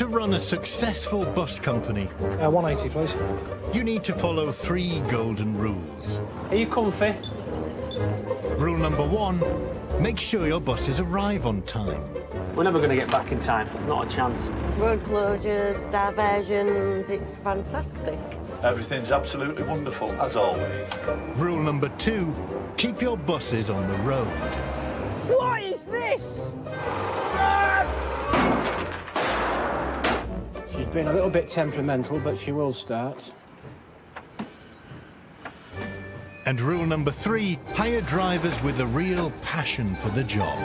To run a successful bus company, Uh, 180, please. you need to follow three golden rules. Are you comfy? Rule number one, make sure your buses arrive on time. We're never going to get back in time. Not a chance. Road closures, diversions, it's fantastic. Everything's absolutely wonderful, as always. Rule number two, keep your buses on the road. What is this? She's been a little bit temperamental, but she will start. And rule number three, hire drivers with a real passion for the job.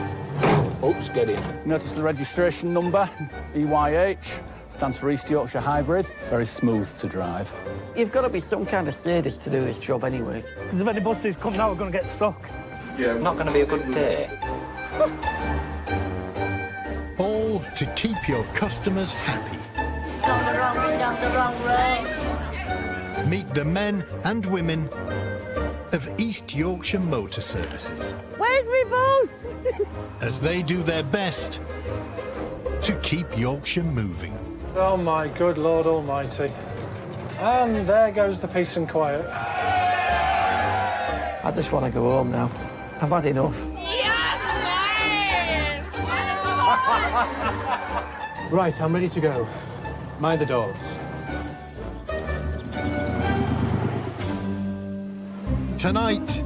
Oops, get in. Notice the registration number, EYH, stands for East Yorkshire Hybrid. Very smooth to drive. You've got to be some kind of sadist to do this job anyway. Because if any buses come now, we're going to get stuck. It's not going to be a good day. All to keep your customers happy. Down the wrong road. Meet the men and women of East Yorkshire Motor Services Where's my bus? as they do their best to keep Yorkshire moving. Oh, my good Lord Almighty. And there goes the peace and quiet. I just want to go home now. I've had enough. Right, I'm ready to go. Mind the doors. Tonight,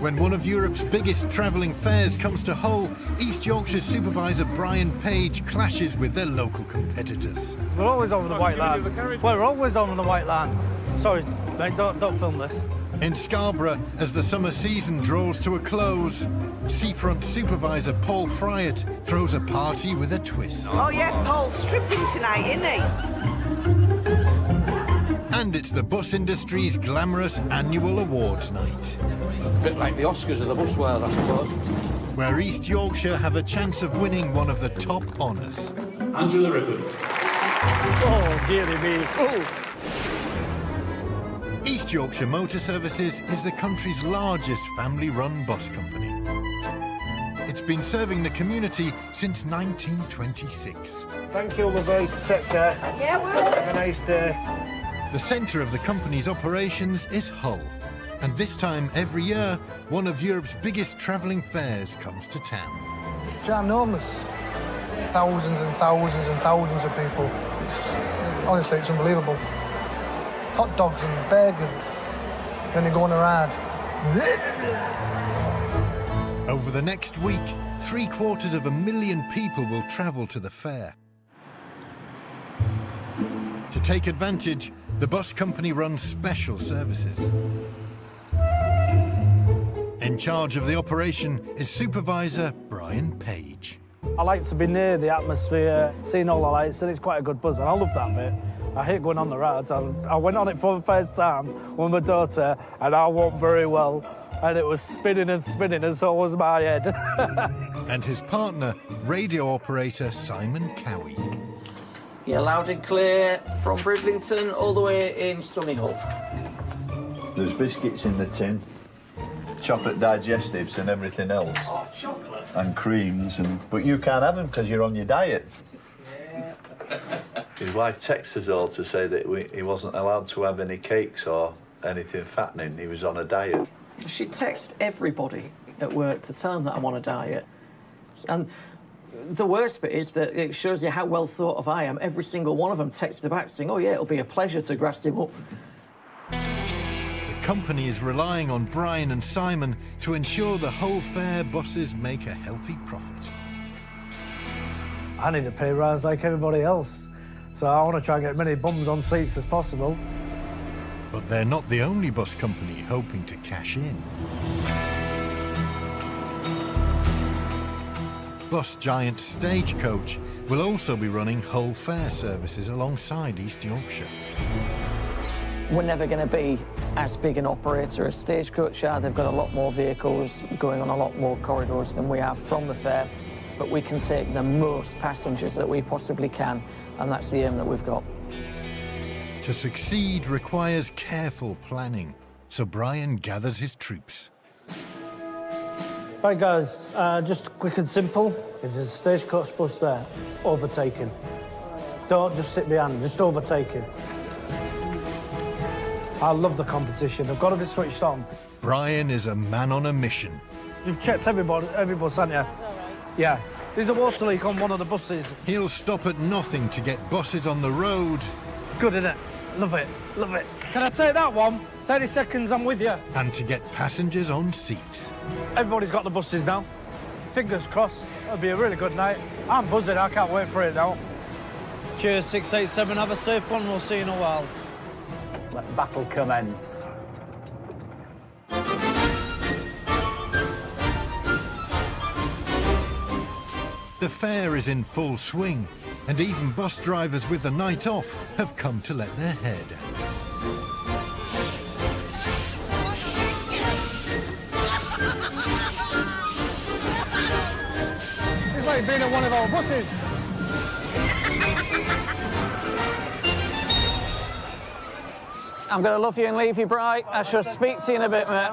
when one of Europe's biggest travelling fairs comes to Hull, East Yorkshire supervisor Brian Page clashes with their local competitors. We're always over the white line. We're always over the white line. Sorry, mate, don't, don't film this. In Scarborough, as the summer season draws to a close, Seafront supervisor Paul Fryatt throws a party with a twist. Oh, yeah, Paul's stripping tonight, isn't he? And it's the bus industry's glamorous annual awards night, A bit like the Oscars of the bus world, I suppose. where East Yorkshire have a chance of winning one of the top honours. Angela Rippon. Oh, dearie me. Oh. East Yorkshire Motor Services is the country's largest family-run bus company. It's been serving the community since 1926. Thank you, lovely. Take care. Yeah, we're Have a nice day. The centre of the company's operations is Hull. And this time every year, one of Europe's biggest travelling fairs comes to town. It's ginormous. Thousands and thousands and thousands of people. It's, honestly, it's unbelievable. Hot dogs and burgers. Then they go on a ride. Over the next week, three quarters of a million people will travel to the fair. To take advantage, the bus company runs special services. In charge of the operation is supervisor Brian Page. I like to be near the atmosphere, seeing all the lights, and it's quite a good buzz, and I love that bit. I hate going on the rides. I, I went on it for the first time with my daughter, and I walked very well, and it was spinning and spinning, and so was my head. and his partner, radio operator Simon Cowie. Yeah, loud and clear from Bridlington all the way in Sunnyhull. There's biscuits in the tin, chocolate digestives and everything else. Oh, chocolate. And creams, and but you can't have them because you're on your diet. His wife texts us all to say that we, he wasn't allowed to have any cakes or anything fattening. He was on a diet. She texted everybody at work to tell them that I'm on a diet. And the worst bit is that it shows you how well thought of I am. Every single one of them texted back saying, oh, yeah, it'll be a pleasure to grass him up. The company is relying on Brian and Simon to ensure the whole fair buses make a healthy profit. I need a pay rise like everybody else, so I want to try and get as many bums on seats as possible. But they're not the only bus company hoping to cash in. Bus giant Stagecoach will also be running Hull Fair services alongside East Yorkshire. We're never going to be as big an operator as Stagecoach are. They've got a lot more vehicles going on a lot more corridors than we have from the fair. But we can take the most passengers that we possibly can, and that's the aim that we've got. To succeed requires careful planning, so Brian gathers his troops. Right, guys, uh, just quick and simple. There's a stagecoach bus there, Overtaking. Don't just sit behind, just overtake him. I love the competition. I've got to be switched on. Brian is a man on a mission. You've checked everybody, every bus, haven't you? Yeah. There's a water leak on one of the buses. He'll stop at nothing to get buses on the road. Good, isn't it? Love it, love it. Can I take that one? 30 seconds, I'm with you. And to get passengers on seats. Everybody's got the buses now. Fingers crossed. It'll be a really good night. I'm buzzing, I can't wait for it now. Cheers, 687. Have a safe one. We'll see you in a while. Let battle commence. The fair is in full swing, and even bus drivers with the night off have come to let their hair down. Like being in one of our buses. I'm going to love you and leave you bright. I shall speak to you in a bit, mate.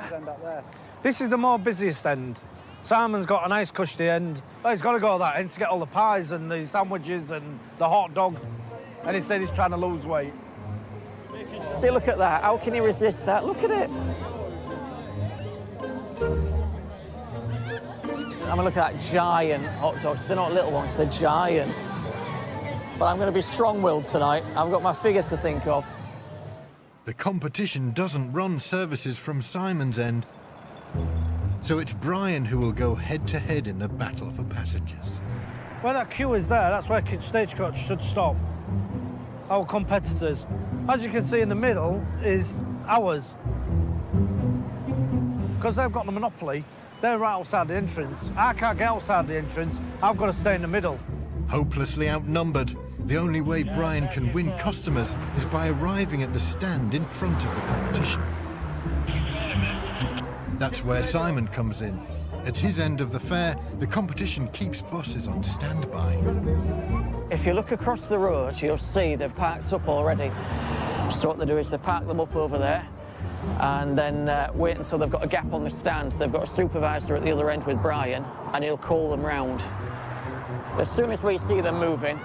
This is the more busiest end. Simon's got a nice cushy end. But he's got to go that end to get all the pies and the sandwiches and the hot dogs. And he said he's trying to lose weight. See, look at that. How can he resist that? Look at it. I'm gonna look at that giant hot dogs. They're not little ones, they're giant. But I'm gonna be strong-willed tonight. I've got my figure to think of. The competition doesn't run services from Simon's end. So it's Brian who will go head to head in the battle for passengers. Where that queue is there, that's where Stagecoach should stop. Our competitors. As you can see in the middle is ours. Because they've got the monopoly, they're right outside the entrance. I can't get outside the entrance, I've got to stay in the middle. Hopelessly outnumbered, the only way Brian can win customers is by arriving at the stand in front of the competition. That's where Simon comes in. At his end of the fair, the competition keeps buses on standby. If you look across the road, you'll see they've parked up already. So what they do is they park them up over there and then uh, wait until they've got a gap on the stand. They've got a supervisor at the other end with Brian and he'll call them round. As soon as we see them moving,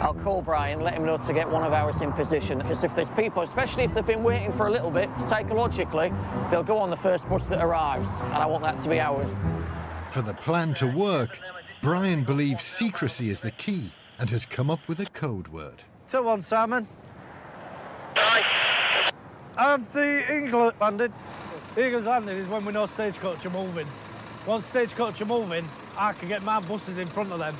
I'll call Brian, let him know to get one of ours in position. Because if there's people, especially if they've been waiting for a little bit, psychologically, they'll go on the first bus that arrives, and I want that to be ours. For the plan to work, Brian believes secrecy is the key and has come up with a code word. Two one, Simon. Have the Eagle landed? Eagles landed is when we know stagecoach are moving. Once stagecoach are moving, I can get my buses in front of them.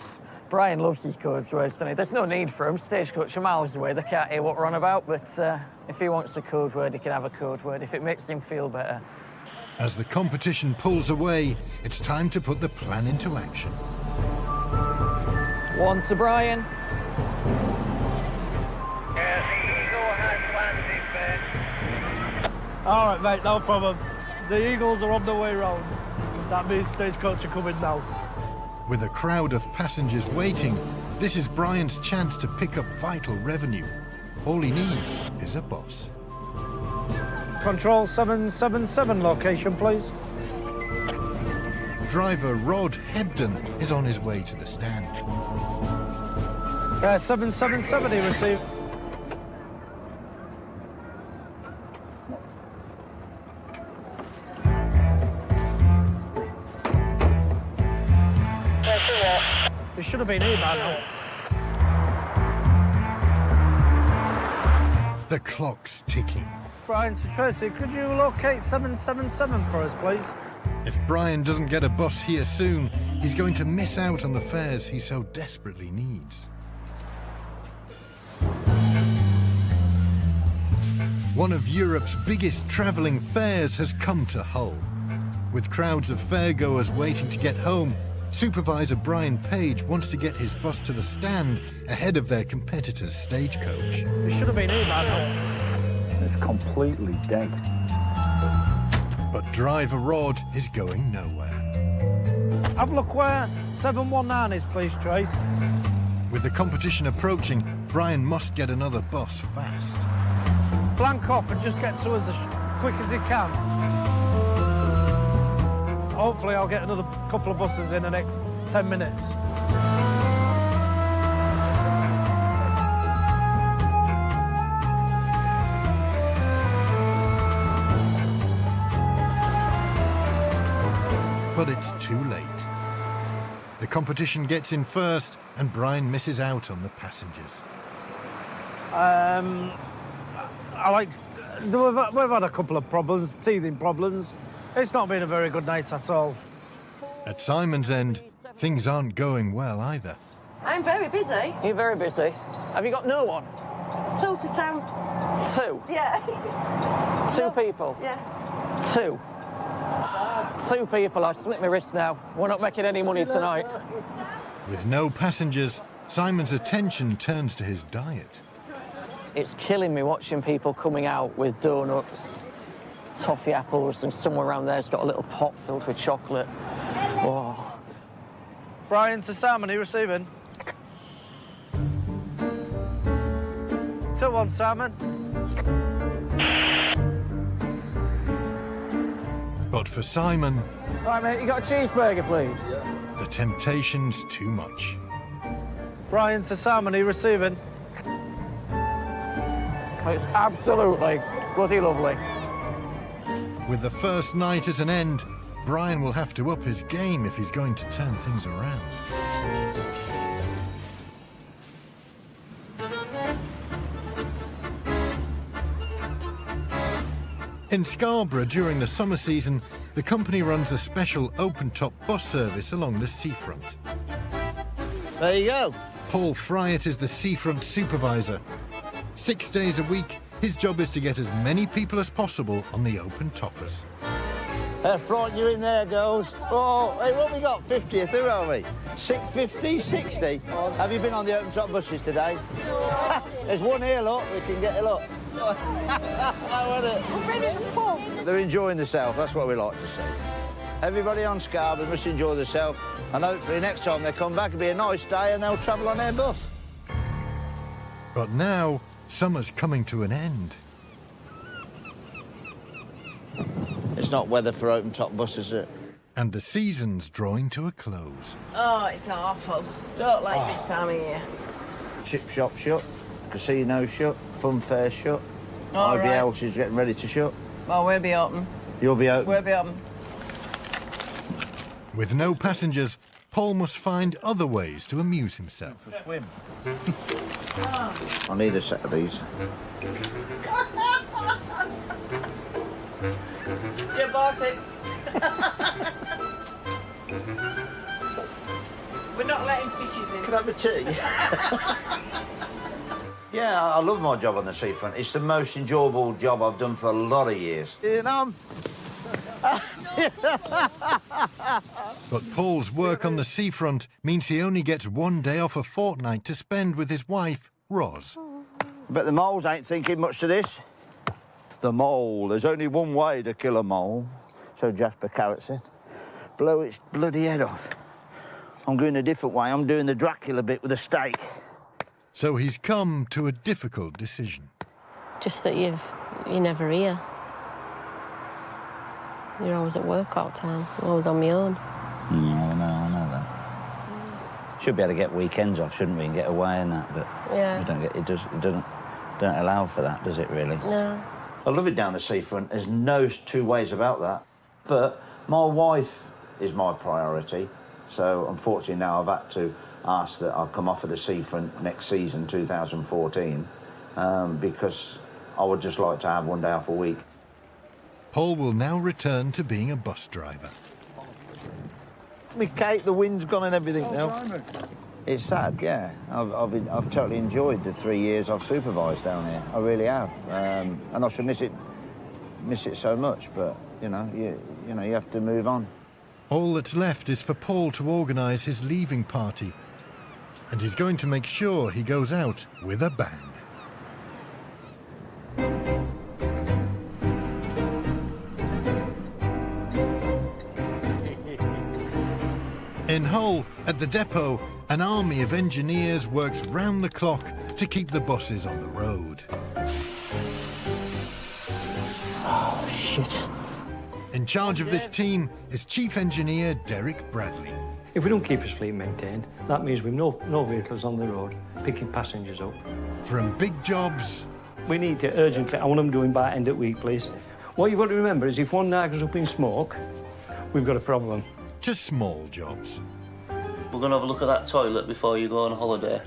Brian loves his code words, doesn't he? There's no need for him. Stagecoach are miles away. They can't hear what we're on about. But uh, if he wants a code word, he can have a code word if it makes him feel better. As the competition pulls away, it's time to put the plan into action. One to Brian. All right, mate, no problem. The Eagles are on their way round. That means stagecoach are coming now. With a crowd of passengers waiting, this is Brian's chance to pick up vital revenue. All he needs is a boss. Control 777 location, please. Driver Rod Hebden is on his way to the stand. Uh, 777 he received. Should have been here by now. Oh. The clock's ticking. Brian to Tracy, could you locate 777 for us, please? If Brian doesn't get a bus here soon, he's going to miss out on the fares he so desperately needs. One of Europe's biggest travelling fairs has come to Hull. With crowds of fairgoers waiting to get home, Supervisor Brian Page wants to get his bus to the stand ahead of their competitor's stagecoach. It should have been here by now. It's completely dead. But driver Rod is going nowhere. Have a look where 719 is, please, Trace. With the competition approaching, Brian must get another bus fast. Blank off and just get to us as quick as he can hopefully I'll get another couple of buses in the next 10 minutes. But it's too late. The competition gets in first and Brian misses out on the passengers. Um, I like, we've, we've had a couple of problems, teething problems. It's not been a very good night at all. At Simon's end, things aren't going well either. I'm very busy. You're very busy. Have you got no one? Two to town. Two? Yeah. Two people? Yeah. Two? Two people. I slipped my wrist now. We're not making any money tonight. With no passengers, Simon's attention turns to his diet. It's killing me watching people coming out with donuts, toffee apples, and somewhere around there's got a little pot filled with chocolate. Oh. Brian to Simon, are you receiving? Two one, Simon. But for Simon, Right, mate, you got a cheeseburger, please? the temptation's too much. Brian to Simon, are you receiving? It's absolutely bloody lovely. With the first night at an end, Brian will have to up his game if he's going to turn things around. In Scarborough during the summer season, the company runs a special open-top bus service along the seafront. There you go. Paul Fryatt is the seafront supervisor. Six days a week, his job is to get as many people as possible on the open toppers. Uh, frighten you in there, girls. Oh, hey, what we got? 50th, who are we? Six, 50, 60? Have you been on the open top buses today? There's one here, look. We can get a look. We've been in the pub. They're enjoying themselves. That's what we like to see. Everybody on Scarborough must enjoy themselves, and hopefully next time they come back, it'll be a nice day and they'll travel on their bus. But now, summer's coming to an end. It's not weather for open top buses, is it? And the season's drawing to a close. Oh, it's awful. Don't like this time of year. Chip shop shut, casino shut, fun fair shut. All Everybody right. else is getting ready to shut. Well, we'll be open. You'll be open. We'll be open. With no passengers, Paul must find other ways to amuse himself. I need a set of these. You bought it. We're not letting fishes in. Can I have a tea? yeah, I I love my job on the seafront. It's the most enjoyable job I've done for a lot of years. You know? But Paul's work on the seafront means he only gets one day off a fortnight to spend with his wife, Roz. But the moles ain't thinking much to this. The mole. There's only one way to kill a mole. So Jasper Carrott said. Blow its bloody head off. I'm going a different way. I'm doing the Dracula bit with a stake. So he's come to a difficult decision. Just that you've you're never here. You're was at work all the time. I was on my own. No, no, I know that. Should be able to get weekends off, shouldn't we, and get away and that, but Yeah. don't get, it, does, it doesn't, don't allow for that, does it really? No. I love it down the seafront. There's no two ways about that. But my wife is my priority. So unfortunately now I've had to ask that I come off of the seafront next season, 2014, um, because I would just like to have one day off a week. Paul will now return to being a bus driver. Me Kate, the wind's gone and everything now. It's sad, yeah. I've, I've, I've totally enjoyed the three years I've supervised down here. I really have, um, and I should miss it, miss it so much. But you know, you, you know, you have to move on. All that's left is for Paul to organise his leaving party. And he's going to make sure he goes out with a bang. In Hull, at the depot, an army of engineers works round the clock to keep the buses on the road. Oh, shit. In charge of this team is Chief Engineer Derek Bradley. If we don't keep his fleet maintained, that means we've no, no vehicles on the road picking passengers up. From big jobs. We need to urgently, I want them doing by end of week, please. What you've got to remember is if one night goes up in smoke, we've got a problem. To small jobs. We're going to have a look at that toilet before you go on holiday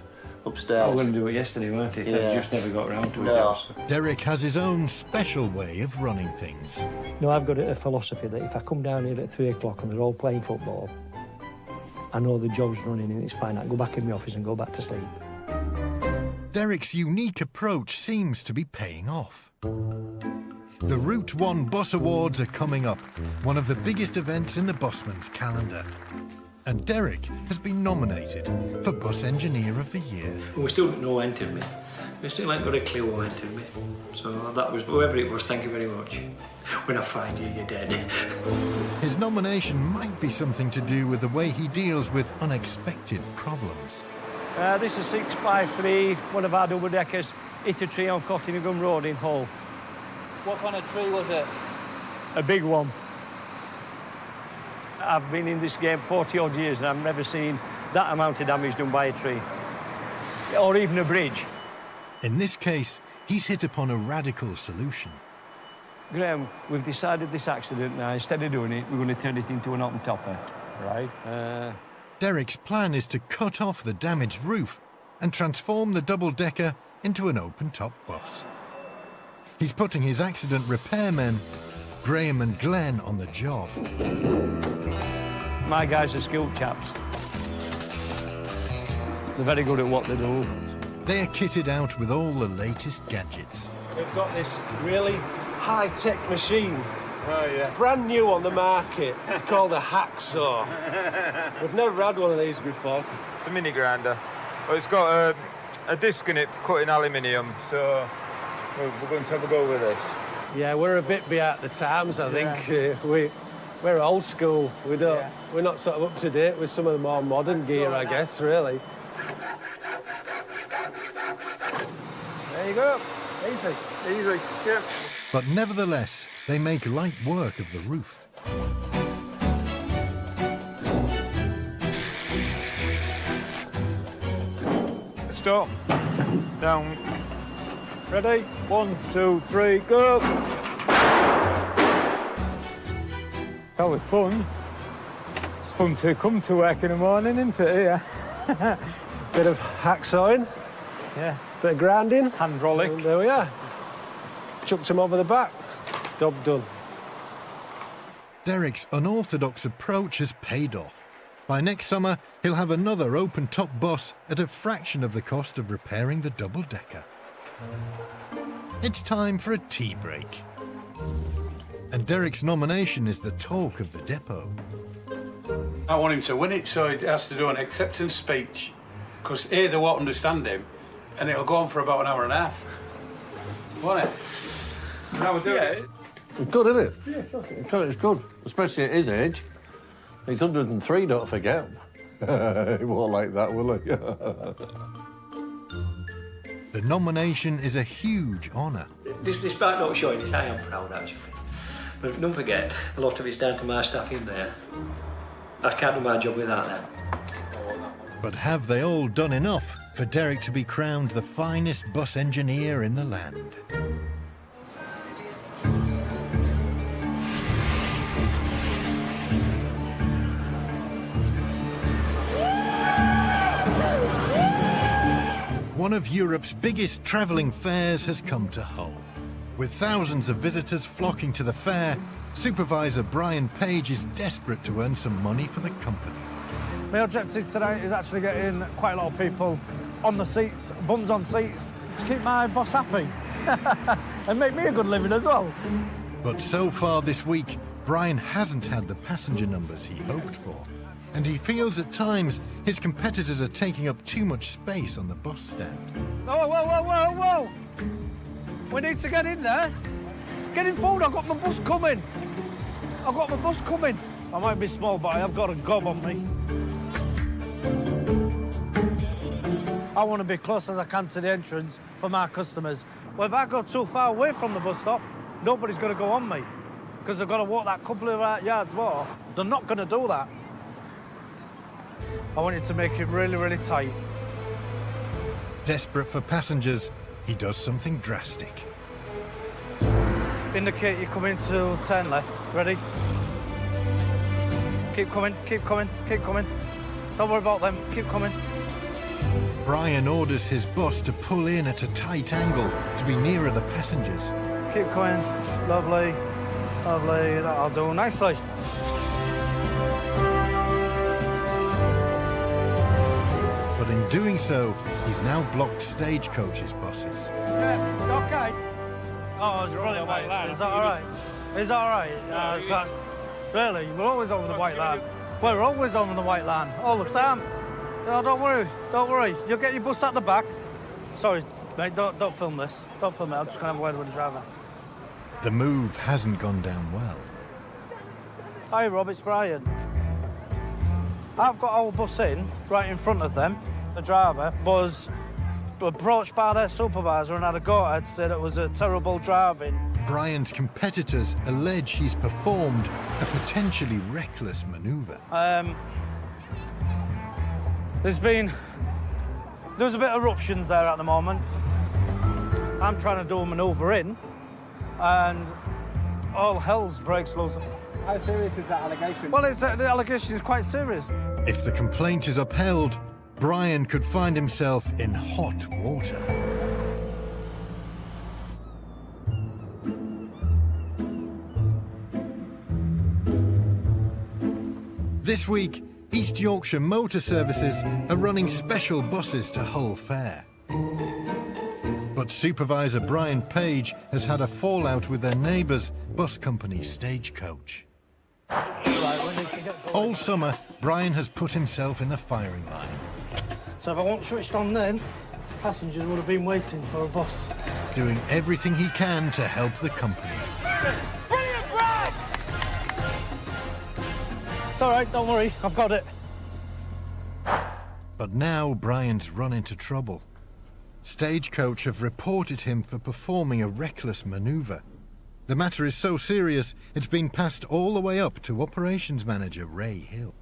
upstairs. I was going to do it yesterday, weren't it? Yeah. I just never got around to it. No. Derek has his own special way of running things. No, I've got a philosophy that if I come down here at three o'clock and they're all playing football, I know the job's running and it's fine. I go back in my office and go back to sleep. Derek's unique approach seems to be paying off. The Route 1 Bus Awards are coming up, one of the biggest events in the busman's calendar. And Derek has been nominated for Bus Engineer of the Year. We still don't know who entered me. We still ain't got a clue who entered me. So that was, whoever it was, thank you very much. When I find you, you're dead. His nomination might be something to do with the way he deals with unexpected problems. Uh, this is 653, one of our double deckers, hit a tree on Cottingham Road in Hull. What kind of tree was it? A big one. I've been in this game 40 odd years and I've never seen that amount of damage done by a tree. Or even a bridge. In this case, he's hit upon a radical solution. Graham, we've decided this accident now, instead of doing it, we're going to turn it into an open topper. Right. Uh, Derek's plan is to cut off the damaged roof and transform the double-decker into an open-top bus. He's putting his accident repairmen, Graham and Glenn, on the job. my guys are skilled chaps. They're very good at what they do. They are kitted out with all the latest gadgets. We've got this really high-tech machine. Oh, yeah. Brand new on the market. It's called a hacksaw. We've never had one of these before. It's a mini grinder. Well, it's got a, a disc in it for cutting aluminium, so we're, we're going to have a go with this. Yeah, we're a bit behind the times, I think. Uh, we, we're old school. We don't, We're not sort of up to date with some of the more modern gear, I guess, really. There you go. Easy. Easy, yeah. But nevertheless, they make light work of the roof. Stop. Down. Ready? One, two, three, go! That was fun. It's fun to come to work in the morning, isn't it? Yeah. Bit of hacksawing. Yeah. Bit of grinding. Hydraulic. And there we are. Chucked him over the back. Job done. Derek's unorthodox approach has paid off. By next summer, he'll have another open-top bus at a fraction of the cost of repairing the double-decker. It's time for a tea break. And Derek's nomination is the talk of the depot. I want him to win it, so he has to do an acceptance speech. Because A, they won't understand him, and it'll go on for about an hour and a half. Won't it? Now we're doing it. It's good, isn't it? Yeah, of course it is. Sure, It's good, especially at his age. He's 103, don't forget. he won't like that, will he? The nomination is a huge honour. This, despite not showing it, I am proud actually. But don't forget, a lot of it's down to my staff in there. I can't do my job without them. But have they all done enough for Derek to be crowned the finest bus engineer in the land? One of Europe's biggest travelling fairs has come to Hull. With thousands of visitors flocking to the fair, Supervisor Brian Page is desperate to earn some money for the company. My objective today is actually getting quite a lot of people on the seats, bums on seats, to keep my boss happy and make me a good living as well. But so far this week, Brian hasn't had the passenger numbers he hoped for. And he feels at times his competitors are taking up too much space on the bus stand. Whoa, whoa, whoa, whoa, whoa! We need to get in there. Get in forward, I've got my bus coming. I've got my bus coming. I might be small, but I've got a gob on me. I want to be close as I can to the entrance for my customers. Well, if I go too far away from the bus stop, nobody's going to go on me because they've got to walk that couple of uh, yards more. They're not going to do that. I wanted to make it really, really tight. Desperate for passengers, he does something drastic. Indicate you're coming to 10 left. Ready? Keep coming, keep coming, keep coming. Don't worry about them, keep coming. Brian orders his bus to pull in at a tight angle to be nearer the passengers. Keep coming. Lovely. Lovely. That'll do nicely. Doing so, he's now blocked Stagecoach's buses. Yeah, okay. Oh, it's brilliant, mate. Is that all right? Is that all right? Uh, is that... Really? We're always over the white line. We're always over the white line, all the time. No, don't worry. Don't worry. You'll get your bus at the back. Sorry, mate, don't, don't film this. Don't film it. I'm just going to have a word with the driver. The move hasn't gone down well. Hi, Rob, it's Brian. I've got our bus in, right in front of them. The driver was approached by their supervisor and had a go at it, said it was a terrible driving. Brian's competitors allege he's performed a potentially reckless manoeuvre. Um, there's been... There's a bit of eruptions there at the moment. I'm trying to do a manoeuvre in, and all hell's breaks loose. How serious is that allegation? Well, it's, uh, the allegation is quite serious. If the complaint is upheld, Brian could find himself in hot water. This week, East Yorkshire Motor Services are running special buses to Hull Fair. But supervisor Brian Page has had a fallout with their neighbours, bus company Stagecoach. All summer, Brian has put himself in the firing line. So if I wasn't switched on then, passengers would have been waiting for a bus. doing everything he can to help the company. Brilliant, Brad! It's all right, don't worry, I've got it. But now Brian's run into trouble. Stagecoach have reported him for performing a reckless manoeuvre. The matter is so serious, it's been passed all the way up to operations manager Ray Hill.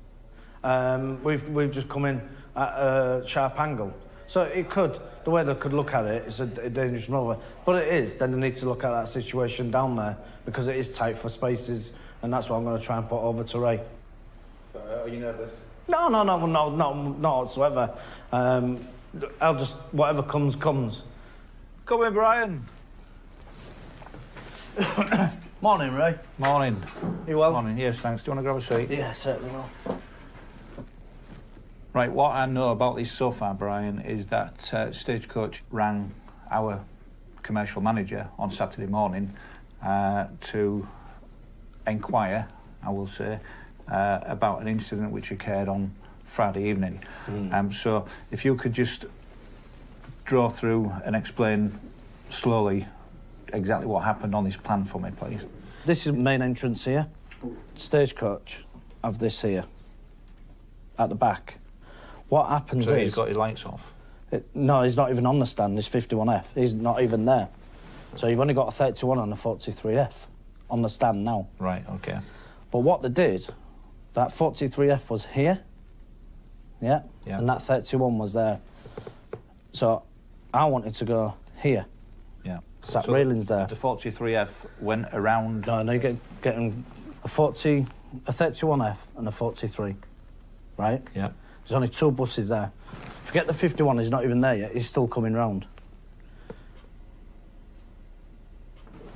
Um, we've, we've just come in at a sharp angle. So it could, the way they could look at it, it's a, a dangerous manoeuvre. But it is, then they need to look at that situation down there because it is tight for spaces and that's what I'm going to try and put over to Ray. are you nervous? No, no, no, no, no, not whatsoever. Um, I'll just, whatever comes, comes. Come in, Brian. Morning, Ray. Morning. You well? Morning, yes, thanks. Do you want to grab a seat? Yeah, certainly will. Right, what I know about this so far, Brian, is that uh, Stagecoach rang our commercial manager on Saturday morning uh, to inquire, I will say, uh, about an incident which occurred on Friday evening. Mm. Um, so if you could just draw through and explain slowly exactly what happened on this plan for me, please. This is main entrance here. Stagecoach have this here at the back. What happens So is he's got his lights off. It, no, he's not even on the stand. He's 51F. He's not even there. So you've only got a 31 and a 43F on the stand now. Right, okay. But what they did, that 43F was here, yeah, Yeah. and that 31 was there. So I wanted to go here. Yeah. So that So railing's there. The 43F went around. No, no, you're getting, getting a 40, a 31F and a 43, right? Yeah. There's only two buses there. Forget the 51, he's not even there yet. He's still coming round.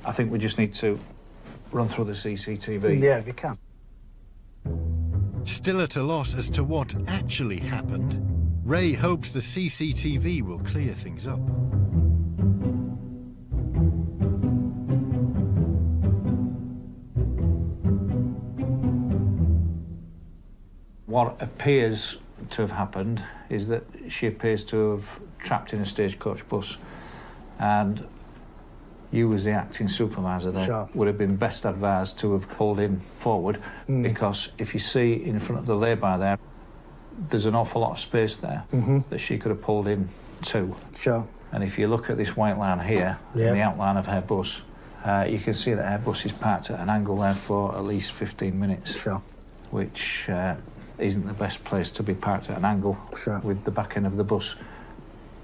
I think we just need to run through the CCTV. Yeah, if you can. Still at a loss as to what actually happened, Ray hopes the CCTV will clear things up. What appears to have happened is that she appears to have trapped in a stagecoach bus, and you, as the acting supervisor there, Sure. would have been best advised to have pulled him forward Mm. because if you see in front of the lay-by there, there's an awful lot of space there Mhm. that she could have pulled in to. Sure. And if you look at this white line here, in the outline of her bus, uh, you can see that her bus is parked at an angle there for at least 15 minutes. Sure. Which uh, isn't the best place to be parked at an angle Sure. with the back end of the bus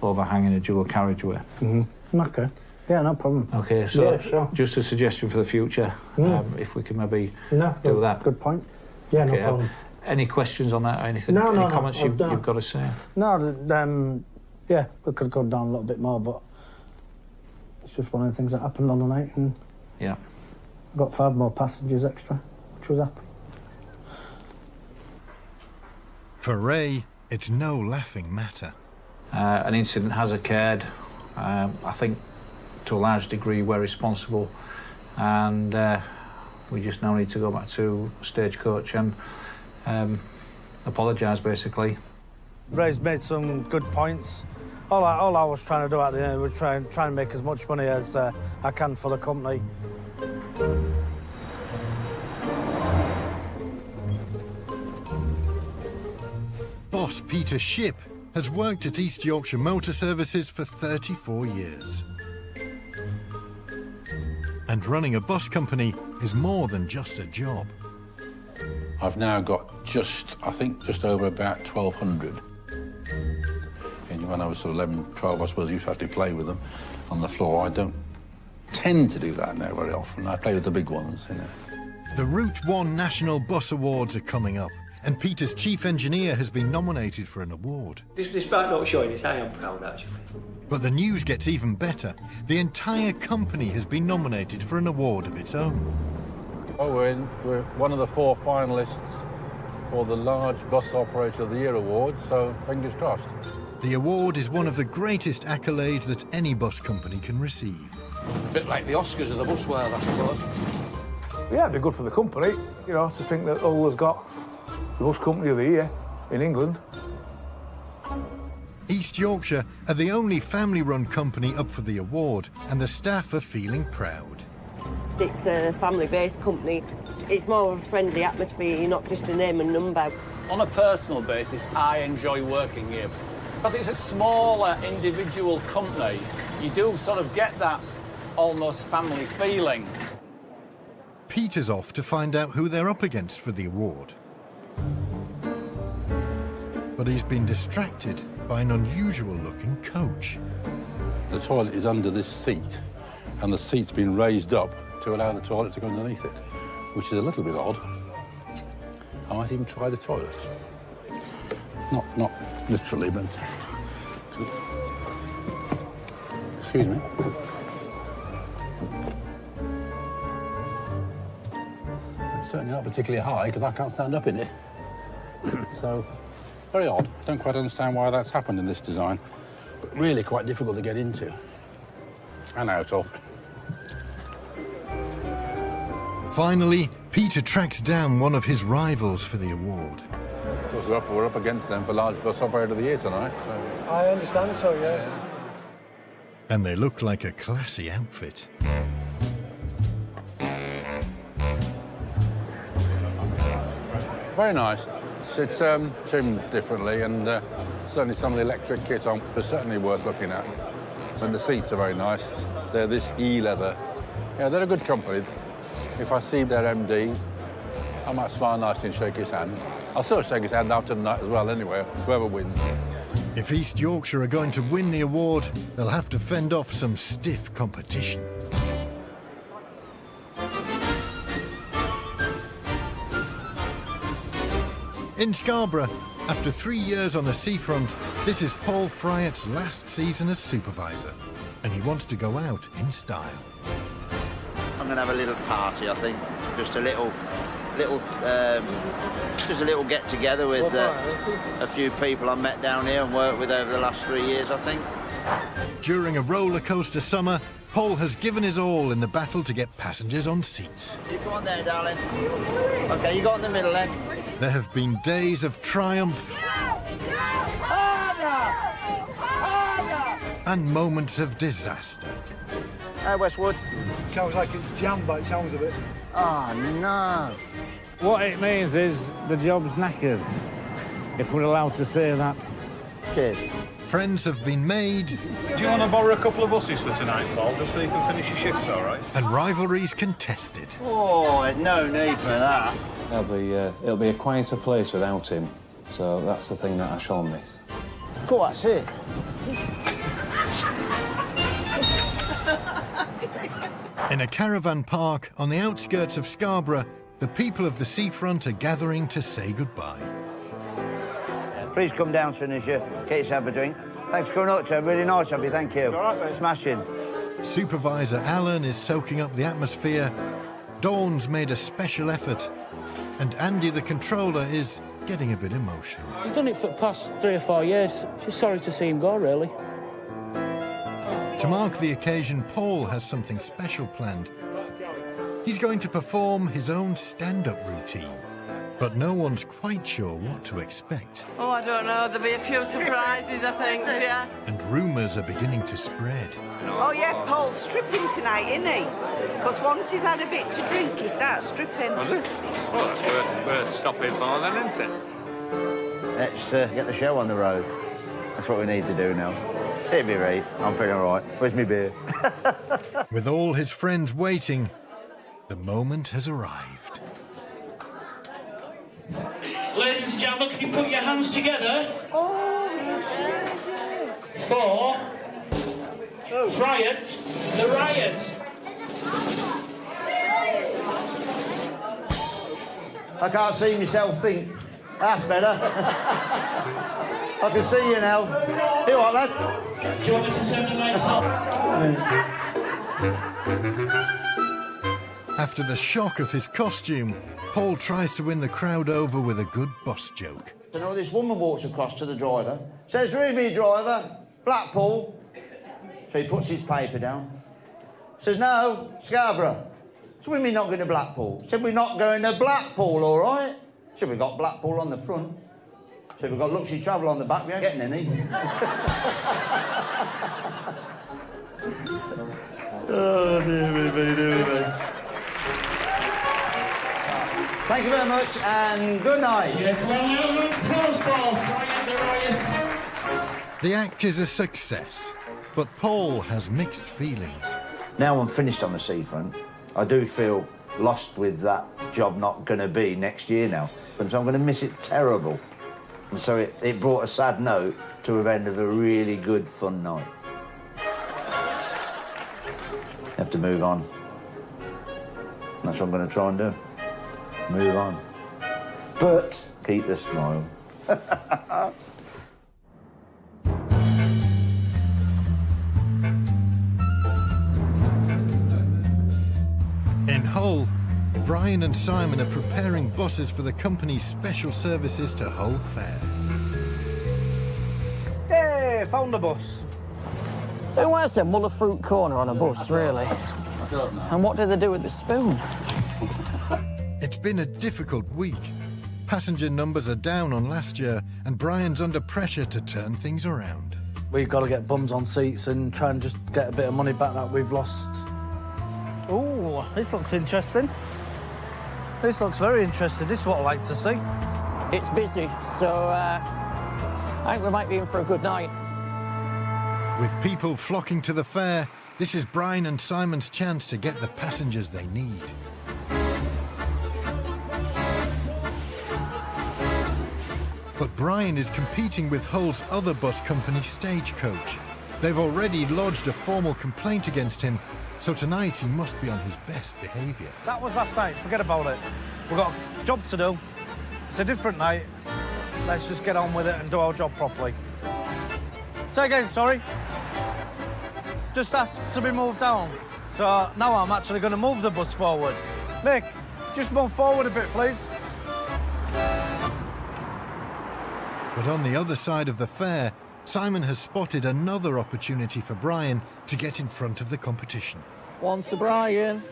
overhanging a dual carriageway. hmm Okay. Yeah, no problem. Okay, so Yeah, sure. just a suggestion for the future, Mm. um, if we can maybe No, do that. Good point. Yeah, no Okay, um, problem. Any questions on that or anything? No, Any no, no, comments you've, done- you've got to say? No, um, yeah, we could go down a little bit more, but it's just one of the things that happened on the night, and Yeah. got five more passengers extra, which was happy. For Ray, it's no laughing matter. Uh, an incident has occurred. Um, I think to a large degree we're responsible, and uh, we just now need to go back to stagecoach and um, apologise basically. Ray's made some good points. All I, all I was trying to do at the end was try and, try and make as much money as uh, I can for the company. Boss Peter Shipp has worked at East Yorkshire Motor Services for 34 years. And running a bus company is more than just a job. I've now got just, I think, just over about 1,200. And when I was sort of 11, 12, I suppose I used to actually play with them on the floor. I don't tend to do that now very often. I play with the big ones, you know. The Route 1 National Bus Awards are coming up, and Peter's chief engineer has been nominated for an award. Despite not showing it, I am proud actually. But the news gets even better. The entire company has been nominated for an award of its own. Oh, we're, in, we're one of the four finalists for the Large Bus Operator of the Year award, so fingers crossed. The award is one of the greatest accolades that any bus company can receive. A bit like the Oscars of the bus world, I suppose. Yeah, it'd be good for the company, you know, to think that Hull has got the company of the year in England. East Yorkshire are the only family run company up for the award, and the staff are feeling proud. It's a family-based company. It's more of a friendly atmosphere. You're not just a name and number. On a personal basis, I enjoy working here. Because it's a smaller individual company, you do sort of get that almost family feeling. Peter's off to find out who they're up against for the award. But he's been distracted by an unusual looking coach. The toilet is under this seat, and the seat's been raised up to allow the toilet to go underneath it, which is a little bit odd. I might even try the toilet. Not, not literally, but... Excuse me. Certainly not particularly high, because I can't stand up in it. so, very odd. Don't quite understand why that's happened in this design, but really quite difficult to get into and out of. Finally, Peter tracks down one of his rivals for the award. Of course, we're up, we're up against them for large bus operator of the year tonight, so... I understand so, yeah. And they look like a classy outfit. Very nice. It's um, trimmed differently, and uh, certainly some of the electric kit on certainly worth looking at. And the seats are very nice. They're this e-leather. Yeah, they're a good company. If I see their MD, I might smile nicely and shake his hand. I'll of shake his hand after the night as well, anyway, whoever wins. If East Yorkshire are going to win the award, they'll have to fend off some stiff competition. In Scarborough, after three years on the seafront, this is Paul Fryatt's last season as supervisor, and he wants to go out in style. I'm going to have a little party, I think. Just a little, little, um, just a little get together with uh, a few people I met down here and worked with over the last three years, I think. During a roller coaster summer, Paul has given his all in the battle to get passengers on seats. You come on there, darling. Okay, you got in the middle then. There have been days of triumph and moments of disaster. Hey, Westwood. Sounds like it's jammed by the sounds of it. Oh, no. What it means is the job's knackered, if we're allowed to say that. Cheers. Friends have been made Do you want to borrow a couple of buses for tonight, Paul, just so you can finish your shifts all right? and rivalries contested. Oh, no need for that. It'll be, uh, it'll be a quieter place without him, so that's the thing that I shall miss. Go, that's it. In a caravan park on the outskirts of Scarborough, the people of the seafront are gathering to say goodbye. Please come down soon as you get yourself a drink. Thanks for coming up, Ted. Really nice of you, thank you. Smashing. Supervisor Alan is soaking up the atmosphere. Dawn's made a special effort. And Andy, the controller, is getting a bit emotional. He's done it for the past three or four years. Just sorry to see him go, really. To mark the occasion, Paul has something special planned. He's going to perform his own stand up routine, but no one's quite sure what to expect. Oh, I don't know. There'll be a few surprises, I think, yeah. And rumours are beginning to spread. Oh, yeah, Paul's stripping tonight, isn't he? Because once he's had a bit to drink, he starts stripping. Was it? Well, that's worth, worth stopping for then, isn't it? Let's uh, get the show on the road. That's what we need to do now. It'll be right. I'm feeling all right. Where's my beer? With all his friends waiting, the moment has arrived. Ladies and gentlemen, can you put your hands together? For Riot, the Riot. I can't see myself think. That's better. I can see you now. You all right, lad? Do you want me to turn the lights off? After the shock of his costume, Paul tries to win the crowd over with a good boss joke. You know, this woman walks across to the driver, says, Read me, driver, Blackpool. So he puts his paper down. Says, No, Scarborough. So we mean not going to Blackpool? Said, We're not going to Blackpool, all right? Said, We've got Blackpool on the front. Said, We've got luxury travel on the back. We ain't getting any. oh, dear me, dear me. Thank you very much and good night. The act is a success, but Paul has mixed feelings. Now I'm finished on the seafront, I do feel lost with that job not going to be next year now. But so I'm going to miss it terrible. And so it, it brought a sad note to the end of a really good, fun night. Have to move on. That's what I'm going to try and do. Move on. But keep the smile. In Hull, Brian and Simon are preparing buses for the company's special services to Hull Fair. Hey, found a bus. Who wears a Muller fruit corner on a bus, really? And what do they do with the spoon? It's been a difficult week. Passenger numbers are down on last year, and Brian's under pressure to turn things around. We've got to get bums on seats and try and just get a bit of money back that we've lost. Oh, this looks interesting. This looks very interesting. This is what I like to see. It's busy, so uh, I think we might be in for a good night. With people flocking to the fair, this is Brian and Simon's chance to get the passengers they need. But Brian is competing with Hull's other bus company, Stagecoach. They've already lodged a formal complaint against him, so tonight he must be on his best behaviour. That was last night. Forget about it. We've got a job to do. It's a different night. Let's just get on with it and do our job properly. Say again, sorry. Just asked to be moved down. So now I'm actually going to move the bus forward. Mick, just move forward a bit, please. But on the other side of the fair, Simon has spotted another opportunity for Brian to get in front of the competition. One to Brian.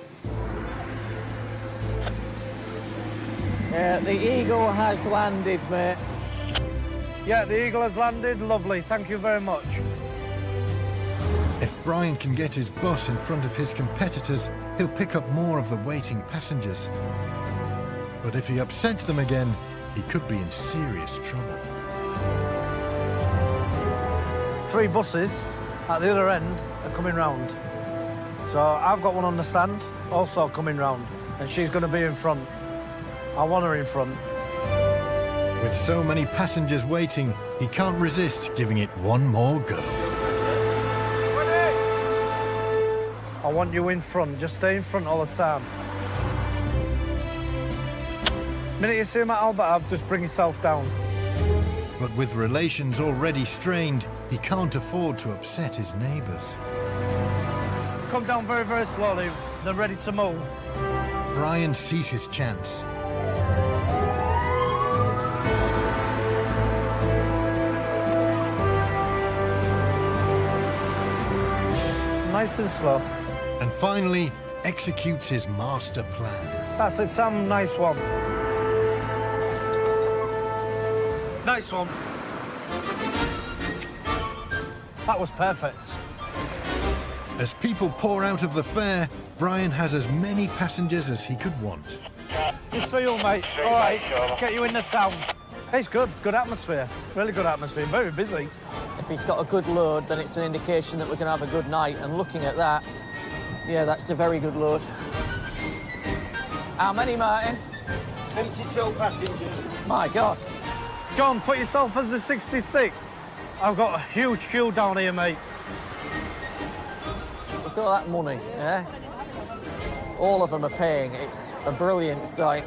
Yeah, the eagle has landed, mate. Yeah, the eagle has landed. Lovely. Thank you very much. If Brian can get his bus in front of his competitors, he'll pick up more of the waiting passengers. But if he upsets them again, he could be in serious trouble. Three buses at the other end are coming round. So I've got one on the stand, also coming round, and she's going to be in front. I want her in front. With so many passengers waiting, he can't resist giving it one more go. I want you in front. Just stay in front all the time. Minute you see him at Albert Ave, just bring yourself down. But with relations already strained, he can't afford to upset his neighbours. Come down very, very slowly. They're ready to move. Brian sees his chance. Nice and slow. And finally, executes his master plan. That's it, Sam. Nice one. Nice one. That was perfect. As people pour out of the fair, Brian has as many passengers as he could want. Just for you, mate. All right, get you in the town. It's good, good atmosphere. Really good atmosphere, very busy. If he's got a good load, then it's an indication that we're going to have a good night. And looking at that, yeah, that's a very good load. How many, Martin? 72 passengers. My God. John, put yourself as a 66. I've got a huge queue down here, mate. Look at all that money, yeah? All of them are paying. It's a brilliant sight.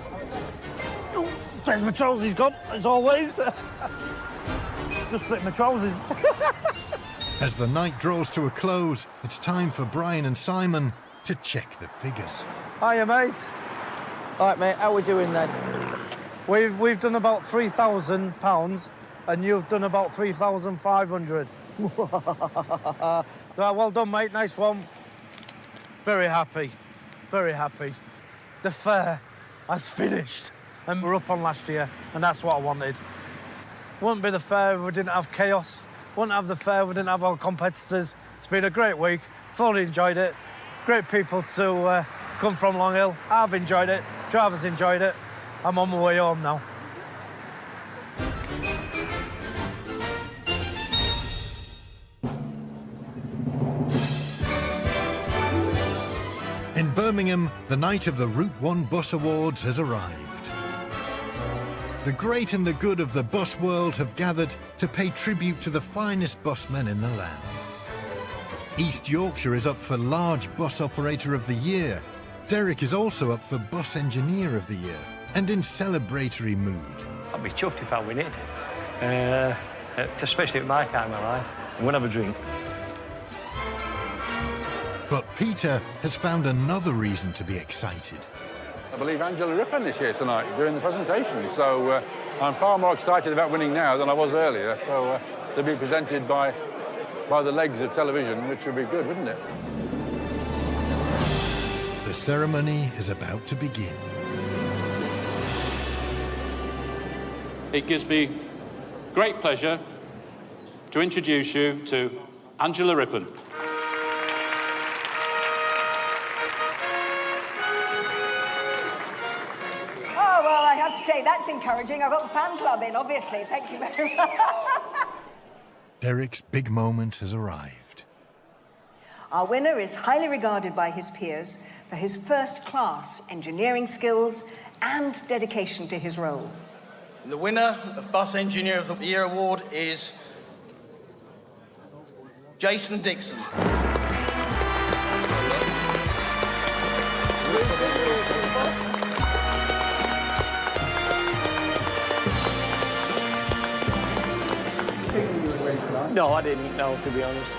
There's my trousers gone, as always. Just split my trousers. As the night draws to a close, it's time for Brian and Simon to check the figures. Hiya, mate. All right, mate, how we doing then? We've, we've done about £3,000 and you've done about 3,500. right, well done, mate. Nice one. Very happy. Very happy. The fair has finished and we're up on last year and that's what I wanted. Wouldn't be the fair if we didn't have chaos. Wouldn't have the fair if we didn't have our competitors. It's been a great week. Thoroughly enjoyed it. Great people to uh, come from Long Hill. I've enjoyed it. Drivers enjoyed it. I'm on my way home now. In Birmingham, the night of the Route 1 Bus Awards has arrived. The great and the good of the bus world have gathered to pay tribute to the finest busmen in the land. East Yorkshire is up for Large Bus Operator of the Year. Derek is also up for Bus Engineer of the Year and in celebratory mood. I'd be chuffed if I win it. Uh, especially at my time of life. I'm going to have a drink. But Peter has found another reason to be excited. I believe Angela Rippon is here tonight doing the presentation, so uh, I'm far more excited about winning now than I was earlier. So uh, to be presented by by the legs of television, which would be good, wouldn't it? The ceremony is about to begin. It gives me great pleasure to introduce you to Angela Rippon. Oh, well, I have to say, that's encouraging. I've got the fan club in, obviously. Thank you very much. Derek's big moment has arrived. Our winner is highly regarded by his peers for his first class engineering skills and dedication to his role. The winner of Bus Engineer of the Year award is Jason Dixon. No, I didn't know, to be honest.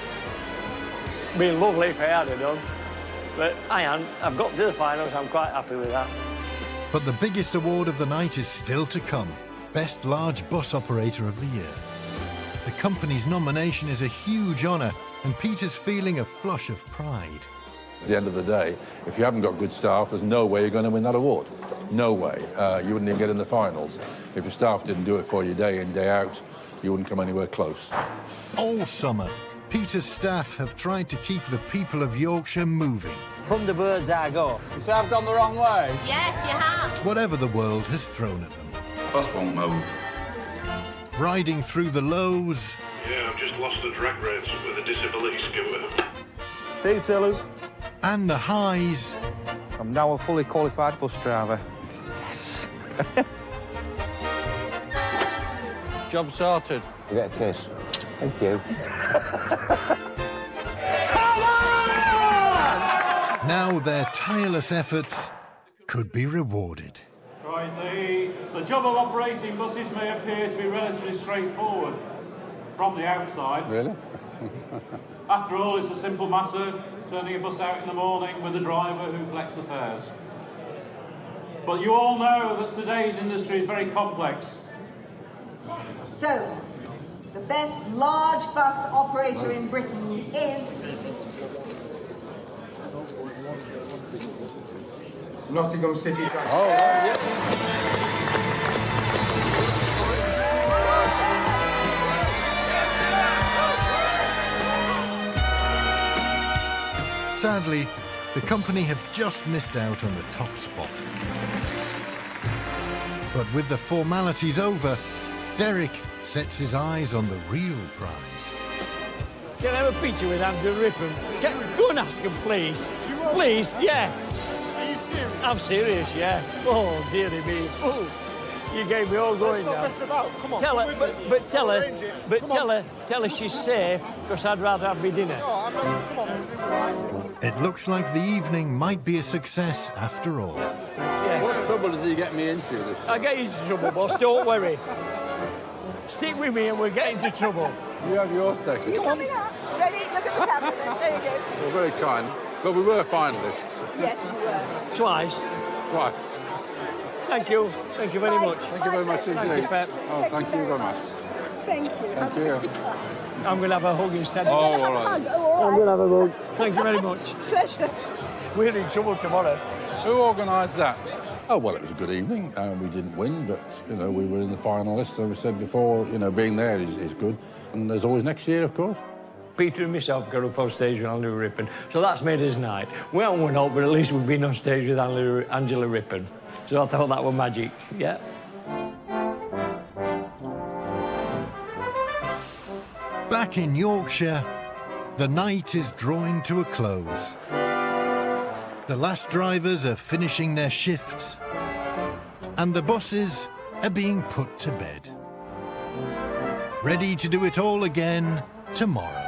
Been lovely if I had have done. But I am. I've got to the finals. I'm quite happy with that. But the biggest award of the night is still to come Best Large Bus Operator of the Year. The company's nomination is a huge honour, and Peter's feeling a flush of pride. At the end of the day, if you haven't got good staff, there's no way you're going to win that award. No way. Uh, you wouldn't even get in the finals. If your staff didn't do it for you day in, day out, you wouldn't come anywhere close. All summer, Peter's staff have tried to keep the people of Yorkshire moving, From the bird's eye go. You say I've gone the wrong way? Yes, you have. whatever the world has thrown at them. Bus won't move. Riding through the lows Yeah, I've just lost a drag race with a disability scooter. Peter, Luke. and the highs, I'm now a fully qualified bus driver. Yes. Job sorted. You get a kiss. Thank you. now their tireless efforts could be rewarded. Right, the, the job of operating buses may appear to be relatively straightforward from the outside. Really? After all, it's a simple matter, turning a bus out in the morning with a driver who collects the fares. But you all know that today's industry is very complex. So, the best large bus operator in Britain is Nottingham City. Oh, yeah. Sadly, the company have just missed out on the top spot. But with the formalities over, Derek sets his eyes on the real prize. Can I have a picture with Andrew Rippon? Can, go and ask him, please. Please, yeah. Are you serious? I'm serious, yeah. Oh, dearie me. Oh, you gave me all Let's going not now. mess about. Come on. Tell Can her, but, but tell her, but Come tell on. her, tell her she's safe, because I'd rather have my dinner. No, I'm not. Come on. it. It looks like the evening might be a success after all. What trouble does he get me into this? I'll get you into trouble, boss, don't worry. Stick with me and we'll get into trouble. You have yours taken. Come on. Ready? Look at the camera. There you go. You're very kind. But we were finalists. Yes, you were. Twice. Right. Thank you. Thank you very much. Thank you very much Thank indeed. you, Pep. Oh, thank you very much. Thank you. Thank you. I'm going to have a hug instead. Oh, all right. I'm going to have a hug. Thank you very much. Pleasure. We're in trouble tomorrow. Who organised that? Oh, well, it was a good evening. Uh, we didn't win, but, you know, we were in the finalists. As we said before, you know, being there is, is good. And there's always next year, of course. Peter and myself got up on stage with Angela Rippon, so that's made us night. We haven't won out, but at least we've been on stage with Angela, Rippon. So I thought that was magic, yeah. Back in Yorkshire, the night is drawing to a close. The last drivers are finishing their shifts, and the bosses are being put to bed. Ready to do it all again tomorrow.